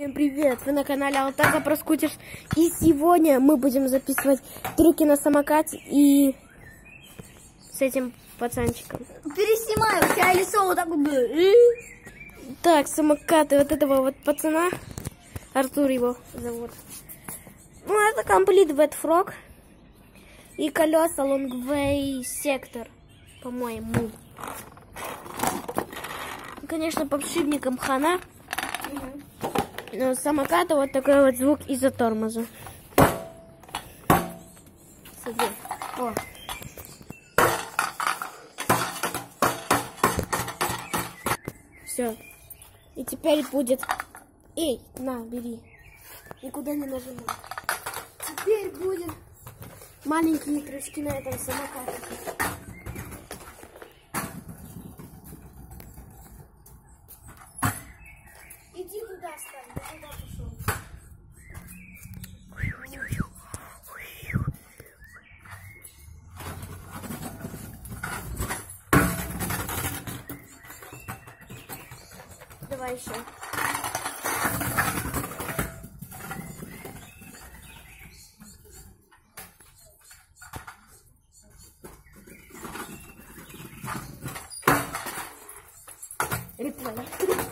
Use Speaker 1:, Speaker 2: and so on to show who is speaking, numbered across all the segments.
Speaker 1: Всем привет! Вы на канале Алтага про скутерс. И сегодня мы будем записывать трюки на самокате и с этим пацанчиком.
Speaker 2: Переснимаю, у тебя лицо вот так вот.
Speaker 1: Так, самокаты вот этого вот пацана. Артур его зовут. Ну, это комплит Wet Frog. И колеса Longway Sector, по-моему. Конечно, подшипником хана. Но у самоката вот такой вот звук из-за тормоза. Смотри. О. Все. И теперь будет... Эй, на, бери. Никуда не нажимай. Теперь будет маленькие крючки на этом самокате. Давай еще. Реплей.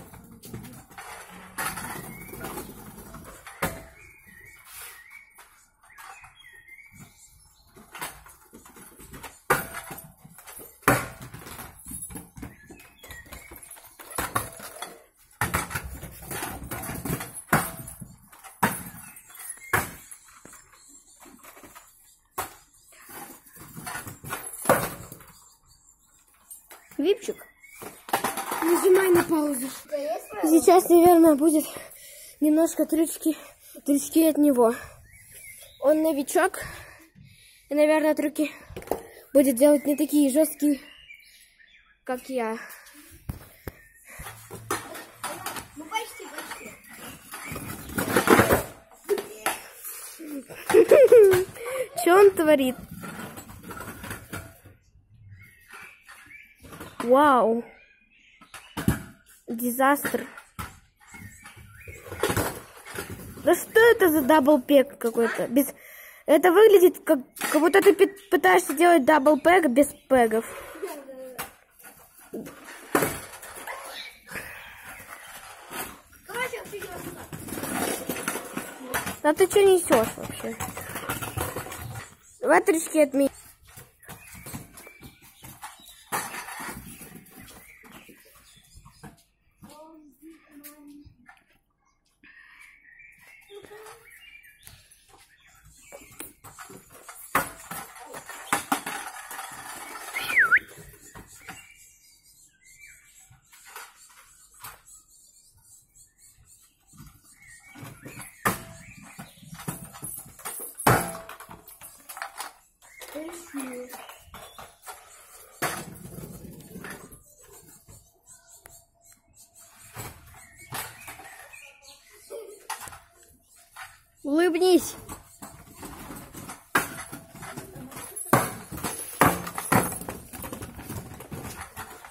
Speaker 1: Випчик. Нажимай на паузу. Сейчас, наверное, будет немножко трючки, трючки от него. Он новичок. И, наверное, трюки будет делать не такие жесткие, как я.
Speaker 2: Ну почти, почти.
Speaker 1: Что он творит? Вау. Disaster. Да что это за double peg какой-то? Без... Это выглядит как, как будто ты пытаешься делать double peg без пегов. Да ты что несешь вообще? Давай трючки от меня. Улыбнись.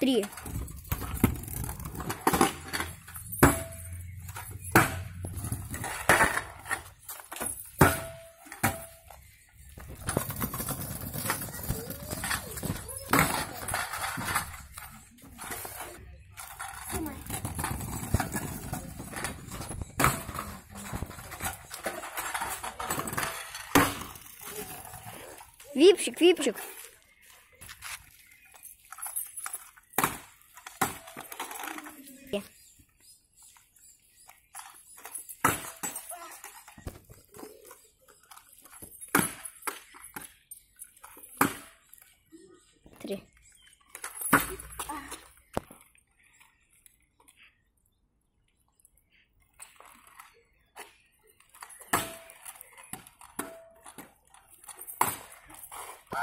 Speaker 1: Три. Випчик, випчик. Три.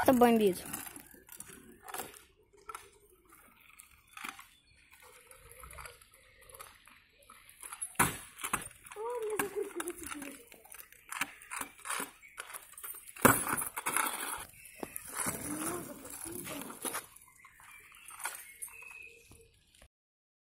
Speaker 1: Это бомбит.